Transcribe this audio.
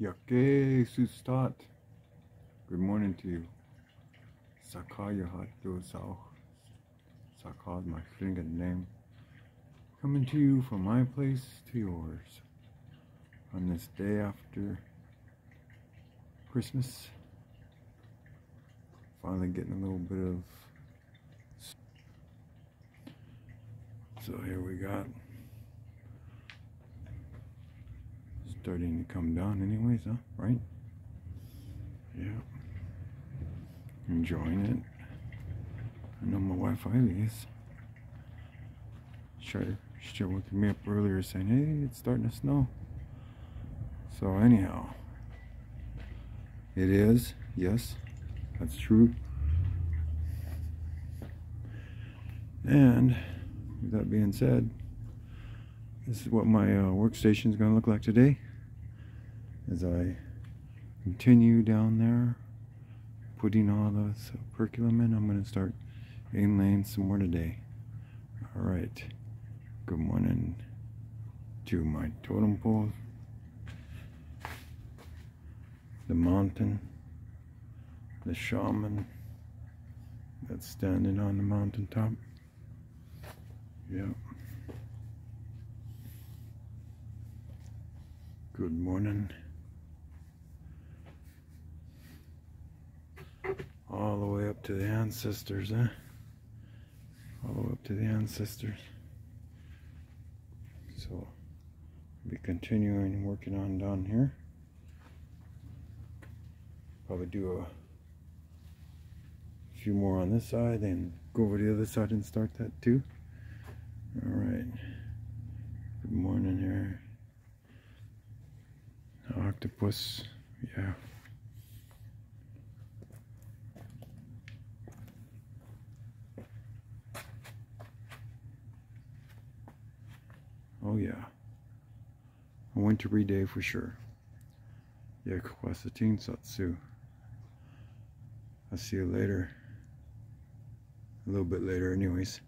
Yake Sustat. Good morning to you. Sakaya Hato Sao. Sakal my finger name. Coming to you from my place to yours. On this day after Christmas. Finally getting a little bit of so here we got starting to come down anyways, huh? Right? Yeah. Enjoying it. I know my wife Ivy is. Sure, she woke me up earlier saying, hey, it's starting to snow. So anyhow, it is, yes, that's true. And with that being said, this is what my uh, workstation is going to look like today as I continue down there putting all this operculum in I'm going to start inlaying some more today. Alright good morning to my totem pole. The mountain the shaman that's standing on the mountain top yep. Good morning all the way up to the ancestors, eh? All the way up to the ancestors. So, I'll be continuing working on down here. Probably do a few more on this side then go over to the other side and start that too. Alright. Good morning here. Octopus. Yeah. Oh yeah. A wintry day for sure. Yeah, Kwasatin Satsu. I'll see you later. A little bit later anyways.